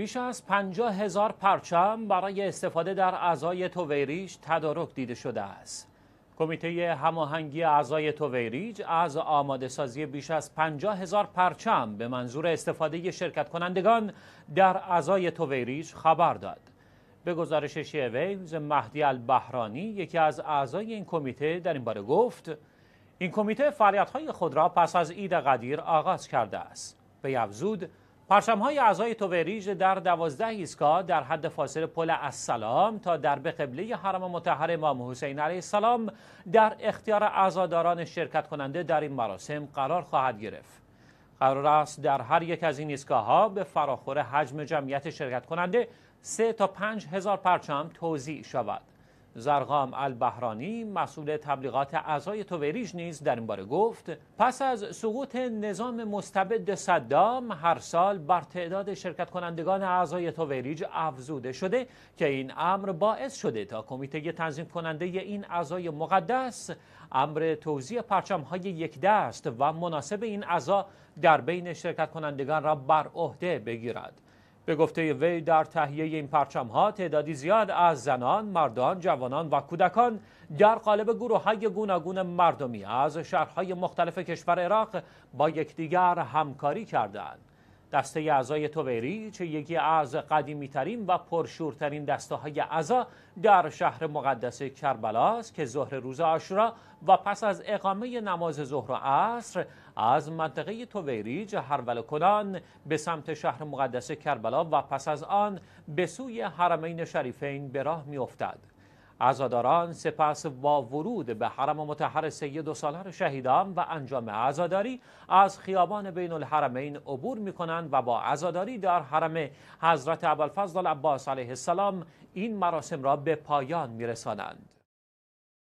بیش از پنجاه هزار پرچم برای استفاده در عزای طویریج تدارک دیده شده است. کمیته هماهنگی عزای طویریج از آماده سازی بیش از پنجاه هزار پرچم به منظور استفاده شرکت کنندگان در عزای طویریج خبر داد. به گزارش شیعه ویوز مهدی البحرانی یکی از اعضای این کمیته در این باره گفت این کمیته فعالیت‌های خود را پس از عید غدیر آغاز کرده است. وی افزود پرچم های اعضای توبریج در دوازده ایستگاه در حد فاصله پل السلام تا درب قبله حرم مطهر امام حسین علیه السلام در اختیار عزاداران شرکت کننده در این مراسم قرار خواهد گرفت. قرار است در هر یک از این ایستگاه ها به فراخور حجم جمعیت شرکت کننده سه تا پنج هزار پرچم توزیع شود. زرقام البهرانی مسئول تبلیغات اعضای تویریج نیز در این باره گفت پس از سقوط نظام مستبد صدام هر سال بر تعداد شرکت کنندگان اعضای تویریج افزوده شده که این امر باعث شده تا کمیته تنظیم کننده این اعضای مقدس امر توزیع پرچم های یک دست و مناسب این اعضا در بین شرکت کنندگان را بر عهده بگیرد. به گفته وی در تهیه این پرچم ها تعدادی زیاد از زنان، مردان، جوانان و کودکان در قالب گروه های گوناگون مردمی از شهرهای مختلف کشور عراق با یکدیگر همکاری کردند. دسته اعضای تویریچ یکی از قدیمی ترین و پرشورترین دسته های اعضا در شهر مقدس کربلا است که ظهر روز آشورا و پس از اقامه نماز ظهر و عصر از منطقه تویریج هرول کنان به سمت شهر مقدس کربلا و پس از آن به سوی حرمین شریفین به راه می افتد. عزاداران سپس با ورود به حرم متحر سید و سالار شهیدان و انجام عزاداری از خیابان بین الحرمین عبور می کنند و با عزاداری در حرم حضرت ابوالفضل العباس علیه السلام این مراسم را به پایان می رسانند.